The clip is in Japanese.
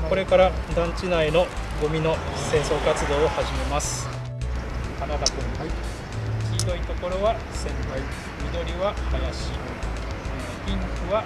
これから団地内のゴミの清掃活動を始めます。花田君、はい、黄色いところは先輩緑は林。ピンクは